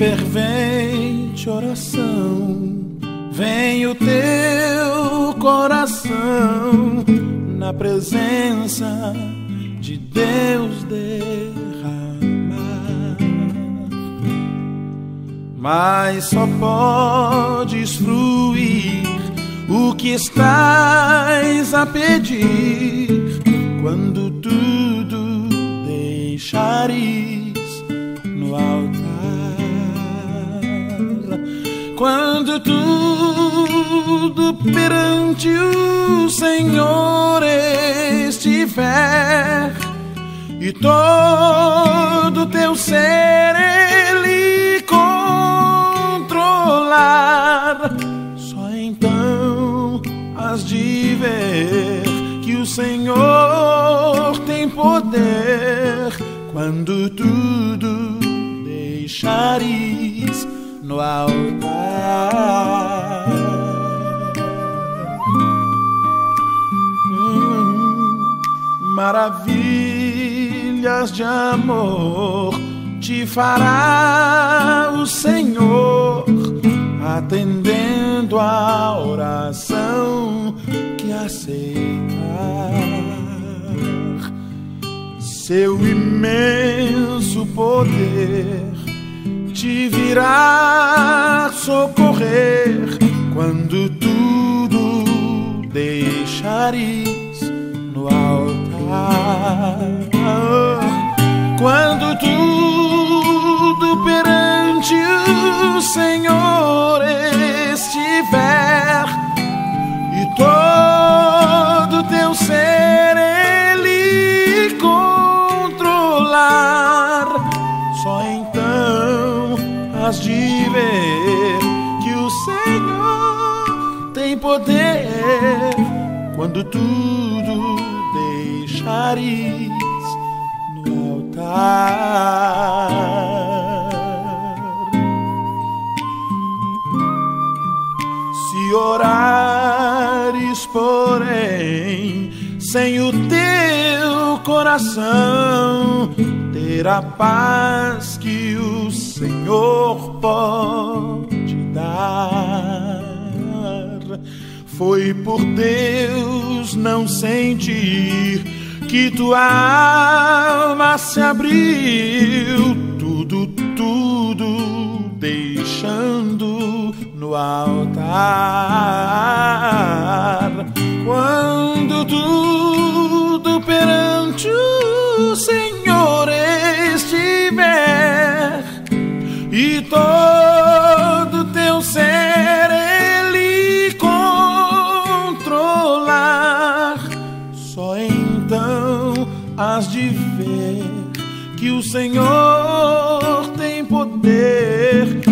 fervente oração, vem o teu coração na presença de Deus derramar. Mas só podes fruir o que estás a pedir Quando tudo perante o Senhor estiver e todo teu ser Ele controlar, só então has de ver que o Senhor tem poder quando tudo deixares no altar. Hum, maravilhas de amor te fará o Senhor, atendendo a oração que aceitar. Seu imenso poder te virá socorrer quando tudo deixares no altar. Quando tudo perante o Senhor que o Senhor tem poder quando tudo deixares no altar. Se orares, porém, sem o teu coração, terá paz que o Senhor pode Foi por Deus não sentir que tua alma se abriu, tudo, tudo deixando no altar. Então has de ver que o Senhor tem poder